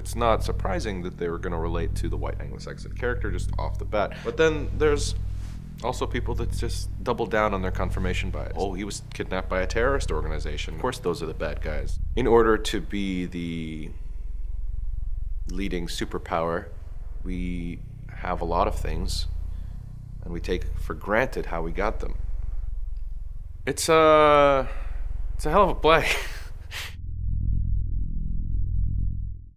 it's not surprising that they were going to relate to the white Anglo-Saxon character just off the bat. But then there's also people that just double down on their confirmation bias. Oh, he was kidnapped by a terrorist organization. Of course, those are the bad guys. In order to be the leading superpower, we have a lot of things, and we take for granted how we got them. It's a, it's a hell of a play.